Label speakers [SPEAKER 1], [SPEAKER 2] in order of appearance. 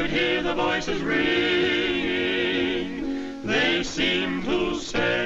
[SPEAKER 1] could hear the voices ringing. They seem to say,